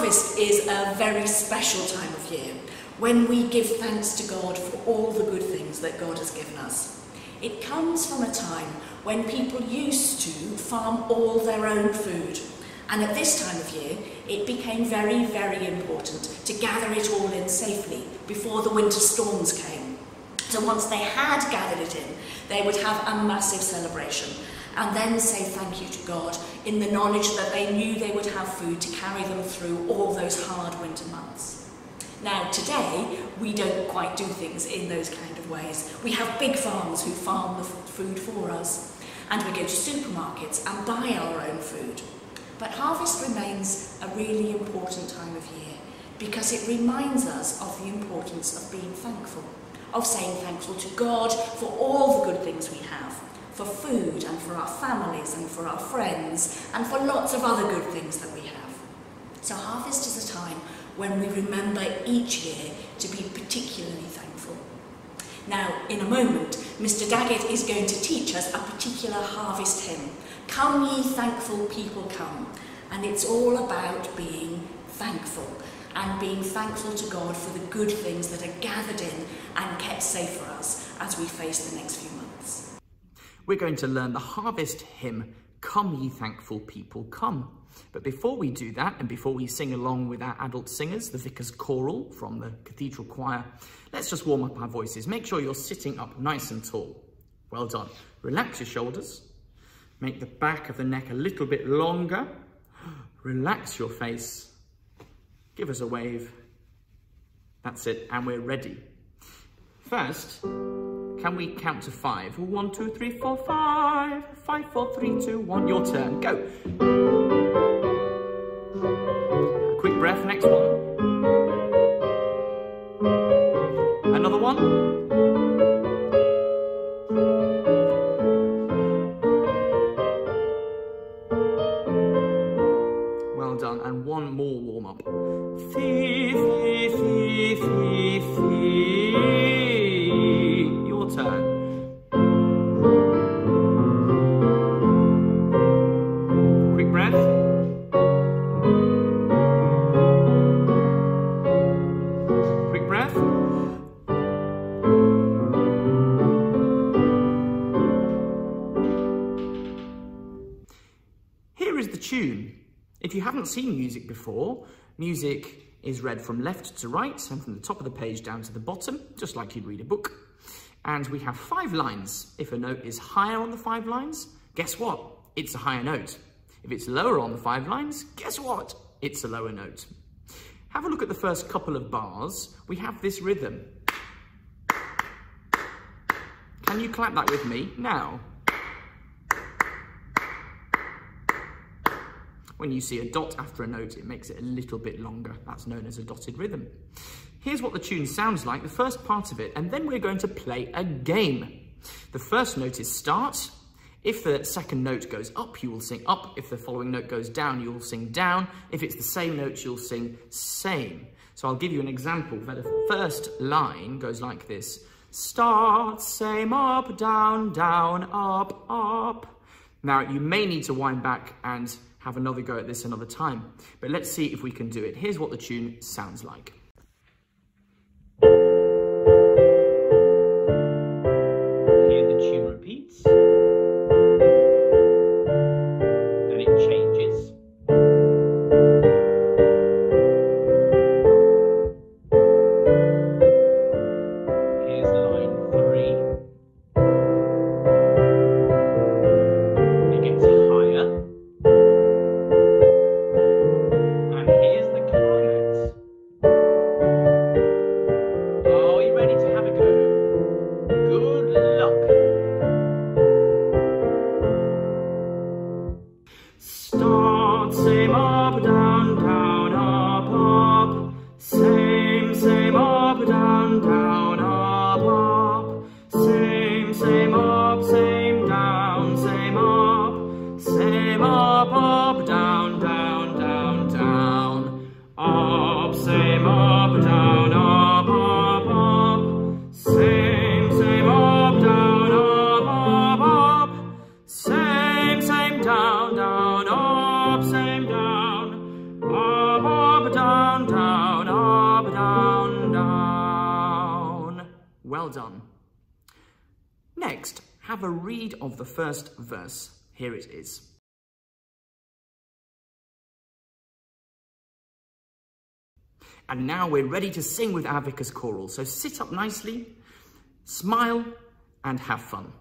Harvest is a very special time of year when we give thanks to God for all the good things that God has given us. It comes from a time when people used to farm all their own food. And at this time of year, it became very, very important to gather it all in safely before the winter storms came. So once they had gathered it in, they would have a massive celebration and then say thank you to God in the knowledge that they knew they would have food to carry them through all those hard winter months. Now today, we don't quite do things in those kind of ways. We have big farms who farm the food for us, and we go to supermarkets and buy our own food. But harvest remains a really important time of year because it reminds us of the importance of being thankful, of saying thankful to God for all the good things we have, for food and for our families and for our friends and for lots of other good things that we have. So harvest is a time when we remember each year to be particularly thankful. Now, in a moment, Mr. Daggett is going to teach us a particular harvest hymn. Come ye thankful people come. And it's all about being thankful and being thankful to God for the good things that are gathered in and kept safe for us as we face the next few months. We're going to learn the harvest hymn, Come ye thankful people, come. But before we do that, and before we sing along with our adult singers, the Vicar's Choral from the Cathedral Choir, let's just warm up our voices. Make sure you're sitting up nice and tall. Well done. Relax your shoulders. Make the back of the neck a little bit longer. Relax your face. Give us a wave. That's it, and we're ready. First, can we count to five? One, two, three, four, five. Five, four, three, two, one. Your turn. Go. Quick breath. Next one. Another one. Is the tune. If you haven't seen music before, music is read from left to right and from the top of the page down to the bottom, just like you'd read a book. And we have five lines. If a note is higher on the five lines, guess what? It's a higher note. If it's lower on the five lines, guess what? It's a lower note. Have a look at the first couple of bars. We have this rhythm. Can you clap that with me? Now. When you see a dot after a note, it makes it a little bit longer. That's known as a dotted rhythm. Here's what the tune sounds like, the first part of it, and then we're going to play a game. The first note is start. If the second note goes up, you will sing up. If the following note goes down, you will sing down. If it's the same note, you'll sing same. So I'll give you an example. Where the first line goes like this. Start, same, up, down, down, up, up. Now, you may need to wind back and have another go at this another time. But let's see if we can do it. Here's what the tune sounds like. Done. Next, have a read of the first verse. Here it is. And now we're ready to sing with our Vicar's Choral. So sit up nicely, smile, and have fun.